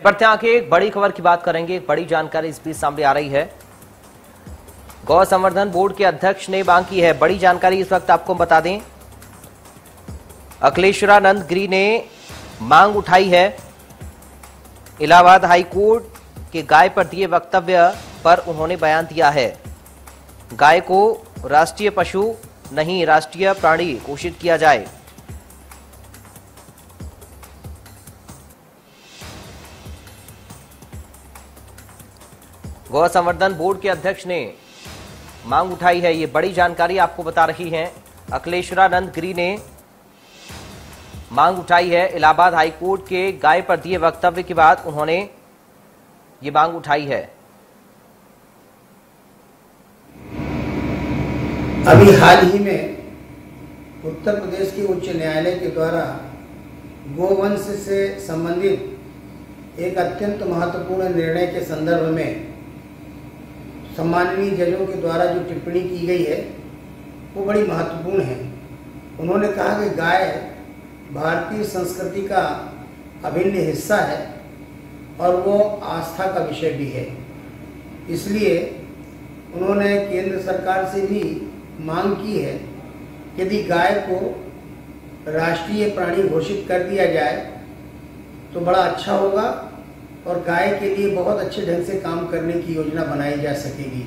बढ़ते आगे, एक बड़ी खबर की बात करेंगे, एक बड़ी जानकारी इस बीच सामने आ रही है। गौ संवर्धन बोर्ड के अध्यक्ष ने मांग की है, बड़ी जानकारी इस वक्त आपको बता दें। अखिलेश्वरानंद गिरी ने मांग उठाई है, इलाहाबाद हाईकोर्ट के गाय पर दिए वक्तव्य पर उन्होंने बयान दिया है। गाय को राष्ट्रीय पशु, नहीं, राष्ट्रीय प्राणी घोषित किया जाए। गौ संवर्धन बोर्ड के अध्यक्ष ने मांग उठाई है। ये बड़ी जानकारी आपको बता रही है। अखिलेश्वरानंद गिरी ने मांग उठाई है। इलाहाबाद हाईकोर्ट के गाय पर दिए वक्तव्य के बाद उन्होंने ये मांग उठाई है। अभी हाल ही में उत्तर प्रदेश के उच्च न्यायालय के द्वारा गोवंश से संबंधित एक अत्यंत महत्वपूर्ण निर्णय के संदर्भ में सम्माननीय जजों के द्वारा जो टिप्पणी की गई है, वो बड़ी महत्वपूर्ण है। उन्होंने कहा कि गाय भारतीय संस्कृति का अभिन्न हिस्सा है और वो आस्था का विषय भी है। इसलिए उन्होंने केंद्र सरकार से भी मांग की है, यदि गाय को राष्ट्रीय प्राणी घोषित कर दिया जाए तो बड़ा अच्छा होगा। और गाय के लिए बहुत अच्छे ढंग से काम करने की योजना बनाई जा सकेगी।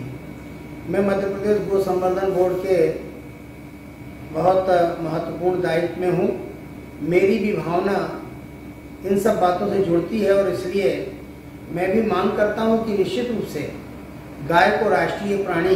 मैं मध्य प्रदेश गो संवर्धन बोर्ड के बहुत महत्वपूर्ण दायित्व में हूँ। मेरी भी भावना इन सब बातों से जुड़ती है और इसलिए मैं भी मांग करता हूँ कि निश्चित रूप से गाय को राष्ट्रीय प्राणी